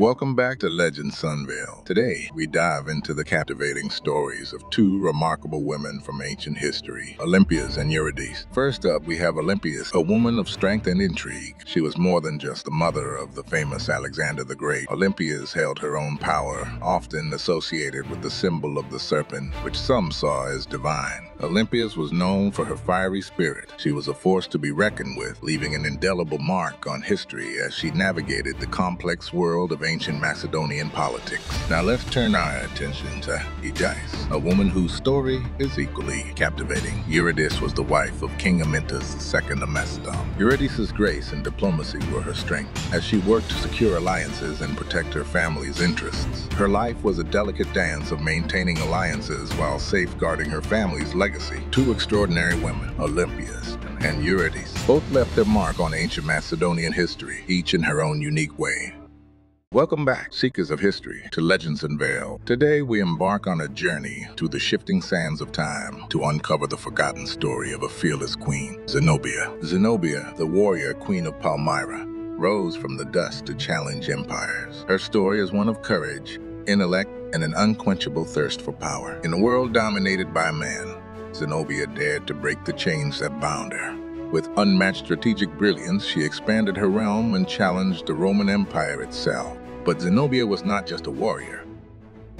Welcome back to Legends Unveiled. Today, we dive into the captivating stories of two remarkable women from ancient history, Olympias and Eurydice. First up, we have Olympias, a woman of strength and intrigue. She was more than just the mother of the famous Alexander the Great. Olympias held her own power, often associated with the symbol of the serpent, which some saw as divine. Olympias was known for her fiery spirit. She was a force to be reckoned with, leaving an indelible mark on history as she navigated the complex world of ancient Macedonian politics. Now let's turn our attention to Eurydice, a woman whose story is equally captivating. Eurydice was the wife of King Amyntas II of Macedon. Eurydice's grace and diplomacy were her strength, as she worked to secure alliances and protect her family's interests. Her life was a delicate dance of maintaining alliances while safeguarding her family's legacy. Two extraordinary women, Olympias and Eurydice, both left their mark on ancient Macedonian history, each in her own unique way. Welcome back, seekers of history, to Legends Unveiled. Today we embark on a journey through the shifting sands of time to uncover the forgotten story of a fearless queen, Zenobia. Zenobia, the warrior queen of Palmyra, rose from the dust to challenge empires. Her story is one of courage, intellect, and an unquenchable thirst for power. In a world dominated by man, Zenobia dared to break the chains that bound her. With unmatched strategic brilliance, she expanded her realm and challenged the Roman Empire itself. But Zenobia was not just a warrior.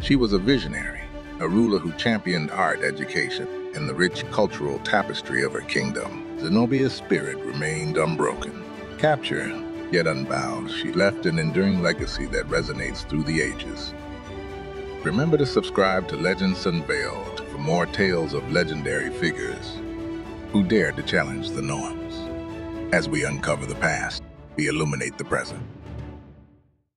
She was a visionary, a ruler who championed art education and the rich cultural tapestry of her kingdom. Zenobia's spirit remained unbroken. Captured, yet unbowed, she left an enduring legacy that resonates through the ages. Remember to subscribe to Legends Unveiled for more tales of legendary figures who dared to challenge the norms. As we uncover the past, we illuminate the present.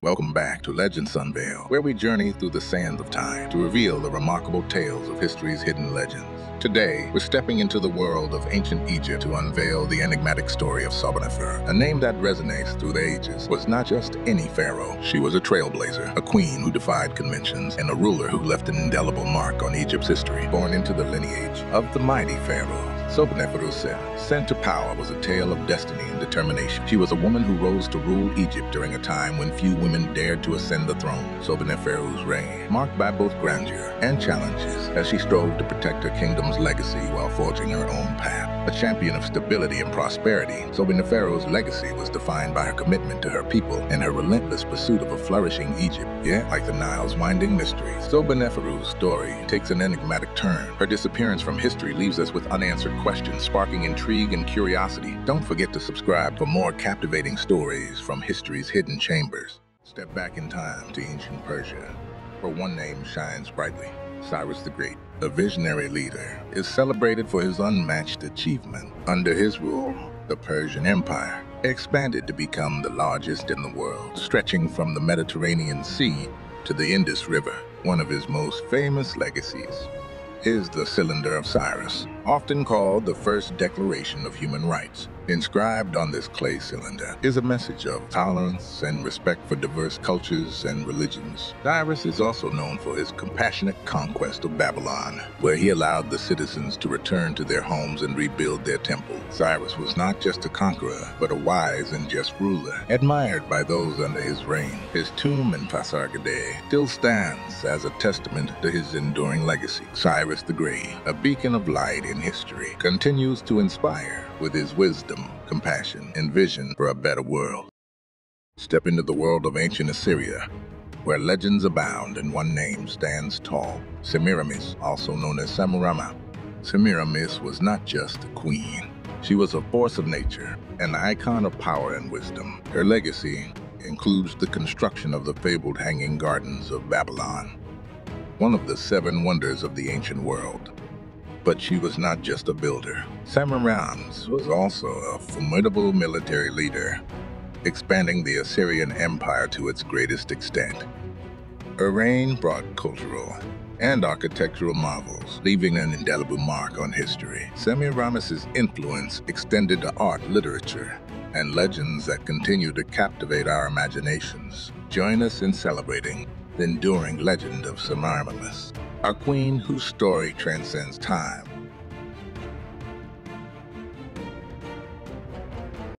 Welcome back to Legends Unveiled, where we journey through the sands of time to reveal the remarkable tales of history's hidden legends. Today, we're stepping into the world of ancient Egypt to unveil the enigmatic story of Sobeknefer, a name that resonates through the ages. Was not just any pharaoh, she was a trailblazer, a queen who defied conventions, and a ruler who left an indelible mark on Egypt's history. Born into the lineage of the mighty pharaoh, Sobekneferu's ascent to power, was a tale of destiny and determination. She was a woman who rose to rule Egypt during a time when few women dared to ascend the throne. Sobekneferu's reign, marked by both grandeur and challenges, as she strove to protect her kingdom's legacy while forging her own path. A champion of stability and prosperity, Sobekneferu's legacy was defined by her commitment to her people and her relentless pursuit of a flourishing Egypt. Yet, like the Nile's winding mysteries, Sobekneferu's story takes an enigmatic turn. Her disappearance from history leaves us with unanswered questions, sparking intrigue and curiosity. Don't forget to subscribe for more captivating stories from history's hidden chambers. Step back in time to ancient Persia, where one name shines brightly. Cyrus the Great, a visionary leader, is celebrated for his unmatched achievement. Under his rule, the Persian Empire expanded to become the largest in the world, stretching from the Mediterranean Sea to the Indus River. One of his most famous legacies is the Cylinder of Cyrus, often called the first declaration of human rights. Inscribed on this clay cylinder is a message of tolerance and respect for diverse cultures and religions. Cyrus is also known for his compassionate conquest of Babylon, where he allowed the citizens to return to their homes and rebuild their temple. Cyrus was not just a conqueror, but a wise and just ruler, admired by those under his reign. His tomb in Pasargadae still stands as a testament to his enduring legacy. Cyrus the Great, a beacon of light history, continues to inspire with his wisdom, compassion, and vision for a better world. Step into the world of ancient Assyria, where legends abound and one name stands tall, Semiramis, also known as Samarama. Semiramis was not just a queen. She was a force of nature, an icon of power and wisdom. Her legacy includes the construction of the fabled Hanging Gardens of Babylon, one of the seven wonders of the ancient world. But she was not just a builder. Semiramis was also a formidable military leader, expanding the Assyrian Empire to its greatest extent. Her reign brought cultural and architectural marvels, leaving an indelible mark on history. Semiramis' influence extended to art, literature, and legends that continue to captivate our imaginations. Join us in celebrating the enduring legend of Semiramis a queen whose story transcends time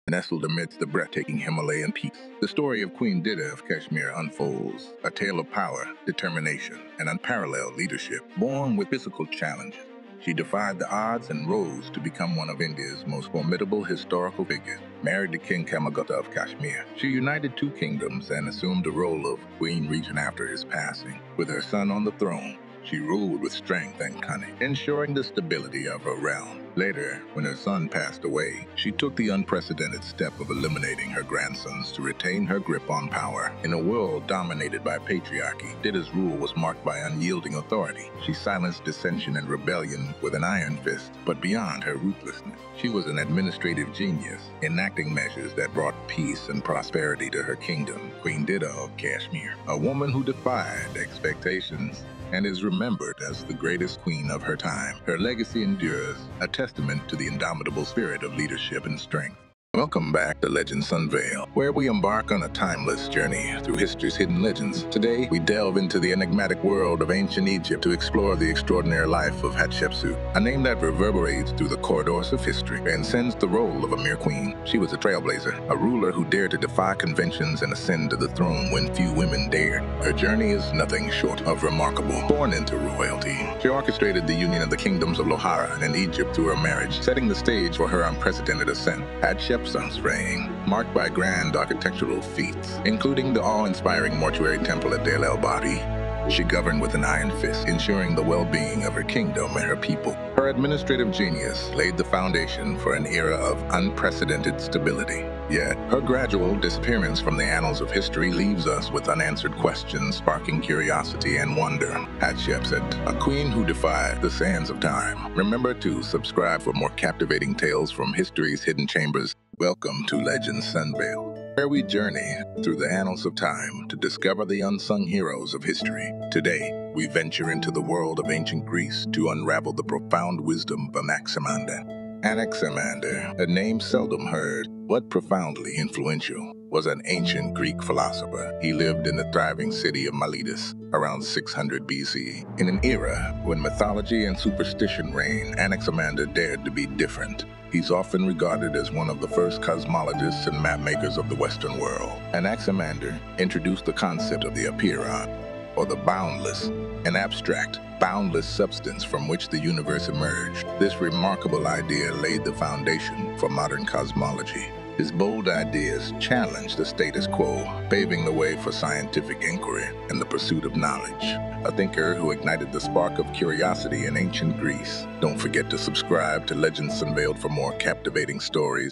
nestled amidst the breathtaking Himalayan peaks. The story of Queen Didda of Kashmir unfolds, a tale of power, determination, and unparalleled leadership, born with physical challenges. She defied the odds and rose to become one of India's most formidable historical figures. Married to King Kshemagupta of Kashmir, she united two kingdoms and assumed the role of queen regent after his passing. With her son on the throne, she ruled with strength and cunning, ensuring the stability of her realm. Later, when her son passed away, she took the unprecedented step of eliminating her grandsons to retain her grip on power. In a world dominated by patriarchy, Didda's rule was marked by unyielding authority. She silenced dissension and rebellion with an iron fist, but beyond her ruthlessness, she was an administrative genius, enacting measures that brought peace and prosperity to her kingdom. Queen Didda of Kashmir, a woman who defied expectations and is remembered as the greatest queen of her time. Her legacy endures, a testament to the indomitable spirit of leadership and strength. Welcome back to Legends Unveiled, where we embark on a timeless journey through history's hidden legends. Today, we delve into the enigmatic world of ancient Egypt to explore the extraordinary life of Hatshepsut, a name that reverberates through the corridors of history and sends the role of a mere queen. She was a trailblazer, a ruler who dared to defy conventions and ascend to the throne when few women dared. Her journey is nothing short of remarkable. Born into royalty, she orchestrated the union of the kingdoms of Lohara and Egypt through her marriage, setting the stage for her unprecedented ascent. Hatshepsut Renaissance reign, marked by grand architectural feats, including the awe-inspiring mortuary temple at Deir el-Bahari. She governed with an iron fist, ensuring the well-being of her kingdom and her people. Her administrative genius laid the foundation for an era of unprecedented stability. Yet, her gradual disappearance from the annals of history leaves us with unanswered questions, sparking curiosity and wonder. Hatshepsut, a queen who defied the sands of time. Remember to subscribe for more captivating tales from history's hidden chambers. Welcome to Legends Unveiled where we journey through the annals of time to discover the unsung heroes of history. Today, we venture into the world of ancient Greece to unravel the profound wisdom of Anaximander. Anaximander, a name seldom heard, but profoundly influential, was an ancient Greek philosopher. He lived in the thriving city of Miletus around 600 BC. In an era when mythology and superstition reigned, Anaximander dared to be different. He's often regarded as one of the first cosmologists and mapmakers of the Western world. Anaximander introduced the concept of the apeiron, or the boundless, an abstract, boundless substance from which the universe emerged. This remarkable idea laid the foundation for modern cosmology. His bold ideas challenged the status quo, paving the way for scientific inquiry and the pursuit of knowledge. A thinker who ignited the spark of curiosity in ancient Greece. Don't forget to subscribe to Legends Unveiled for more captivating stories.